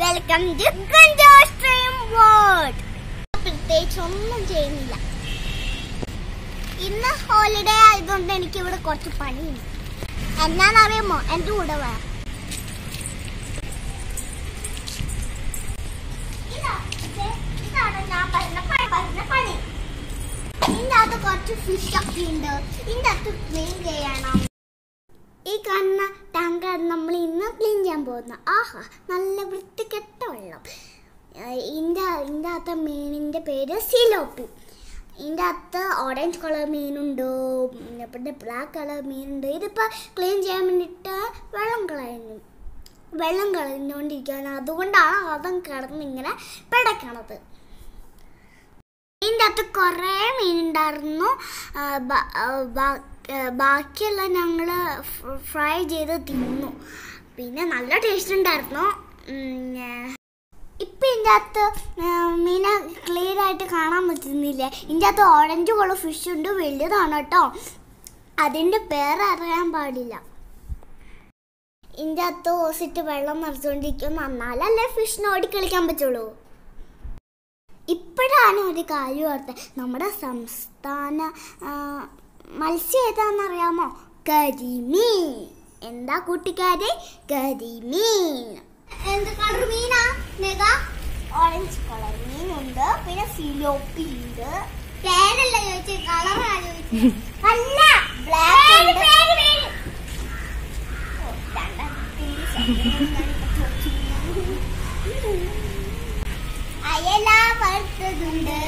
Welcome word പ്രത്യേകിച്ച് ഒന്നും ചെയ്യുന്നില്ല. ഇന്ന് ഹോളിഡേ ആയതുകൊണ്ട് എനിക്ക് ഇവിടെ കുറച്ച് പണിയുണ്ട്. എന്നാണറിയുമോ എന്റെ കൂടെ വേണം. കുറച്ച് ഫിഷ് ഒക്കെ ഉണ്ട്. ഇതിന്റെ അകത്ത് ക്ലീൻ ചെയ്യണം. ഈ കാണുന്ന ടാങ്കർ പോകുന്ന. ആഹാ നല്ല വൃത്തികെട്ട വെള്ളം. ഇതിന്റെ ഇതിന്റെ അകത്ത മീനിന്റെ പേര് സിലോപ്പി. ഇതിന്റെ അകത്ത് ഓറഞ്ച് കളർ മീനുണ്ട് പിന്നെ ബ്ലാക്ക് കളർ മീനുണ്ട്. ഇതിപ്പോൾ ക്ലീൻ ചെയ്യാൻ വേണ്ടിയിട്ട് വെള്ളം കളയുന്നു. വെള്ളം കളഞ്ഞുകൊണ്ടിരിക്കുകയാണ്. അതുകൊണ്ടാണ് അതം കിടന്ന് ഇങ്ങനെ പിടയ്ക്കണത് ഇതിന്റെ അകത്ത് കുറേ മീനുണ്ടായിരുന്നു. ബാക്കിയെല്ലാം ഞങ്ങൾ ഫ്രൈ ചെയ്ത് തിന്നു. പിന്നെ നല്ല ടേസ്റ്റ് ഉണ്ടായിരുന്നു. ഇപ്പം ഇതിന്റെ അകത്ത് മീനെ ക്ലിയർ ആയിട്ട് കാണാൻ പറ്റുന്നില്ല. ഇതിന്റെ അകത്ത് ഓറഞ്ച് കളർ ഫിഷ് ഉണ്ട് വലിയതാണ് കേട്ടോ. അതിന്റെ പേര് അറിയാൻ പാടില്ല. ഇതിന്റെ അകത്ത് ഓസിട്ട് വെള്ളം നിറച്ചുകൊണ്ടിരിക്കും എന്നാലല്ലേ ഫിഷിന് ഓടി കളിക്കാൻ പറ്റുള്ളൂ. ഇപ്പോഴാണ് ഒരു കാര്യം ഓർത്തത് നമ്മുടെ സംസ്ഥാന മത്സ്യം മത്സ്യം ഏതാണെന്നറിയാമോ? കരിമീൻ. എന്താ കൂട്ടുകാരെ? കരിമീൻ എന്ത് കളർ മീനാ? ഓറഞ്ച് കളർ മീൻ ഉണ്ട് പിന്നെ സിലോപ്പി ഉണ്ട്. പേരല്ല ചോദിച്ചത് കളറാണ് ചോദിച്ചത് അല്ല ബ്ലാക്ക് അയല വറുത്തതുണ്ട്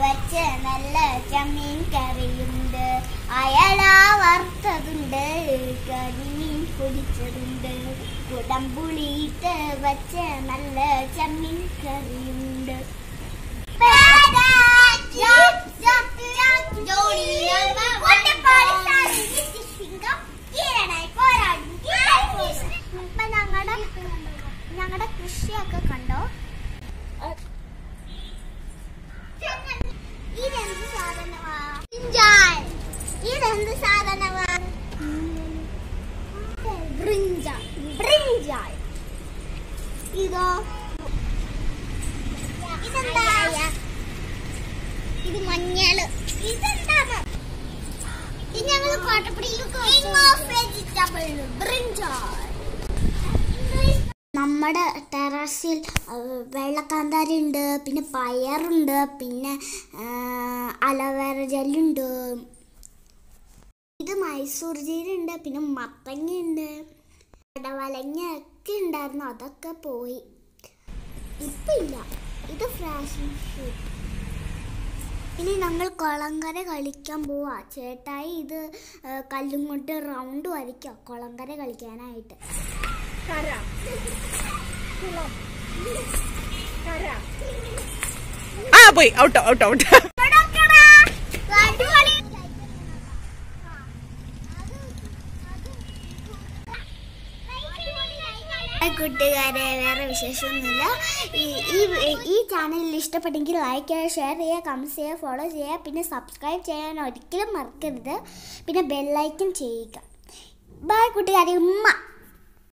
വച്ച നല്ല ചമ്മീൻ കറിയുണ്ട് അയല വറുത്തതുണ്ട് കരിമീൻ പൊടിച്ചതുണ്ട് കുടംപുളിയിട്ട് വച്ച നല്ല ചമ്മീൻ കറിയുണ്ട്. ഇതോ. ഇതെന്താ? ഇത് മഞ്ഞൾ. ഇതെന്താണ് ഇത് ഞങ്ങൾ നമ്മുടെ ടെറസിൽ വെള്ളക്കാന്താരി ഉണ്ട് പിന്നെ പയറുണ്ട് പിന്നെ അലവേറ ജെല്ലുണ്ട് ഇത് മൈസൂർ ജീരുണ്ട് പിന്നെ മത്തങ്ങയുണ്ട്. ഇടവലങ്ങ ഒക്കെ ഉണ്ടായിരുന്നു അതൊക്കെ പോയി. ഇപ്പം ഇല്ല. ഇത് ഫ്രാഷൻ ഷൂട്ട് ഇനി ഞങ്ങൾ കുളങ്കര കളിക്കാൻ പോവാ. ചേട്ടായി ഇത് കല്ലും കൊണ്ട് റൗണ്ട് വരയ്ക്കുക കുളങ്കര കളിക്കാനായിട്ട്. ആ പോയി. ഔട്ട് ഔട്ട് ഔട്ട് കൂട്ടുകാരെ വേറെ വിശേഷമൊന്നുമില്ല. ഈ ഈ ചാനൽ ഇഷ്ടപ്പെട്ടെങ്കിൽ ലൈക്ക് ചെയ്യുക ഷെയർ ചെയ്യുക കമൻസ് ചെയ്യുക ഫോളോ ചെയ്യുക പിന്നെ സബ്സ്ക്രൈബ് ചെയ്യാൻ ഒരിക്കലും മറക്കരുത്. പിന്നെ ബെല്ലൈക്കൻ ചെയ്യുക. ബൈ കൂട്ടുകാരെ ഉമ്മ.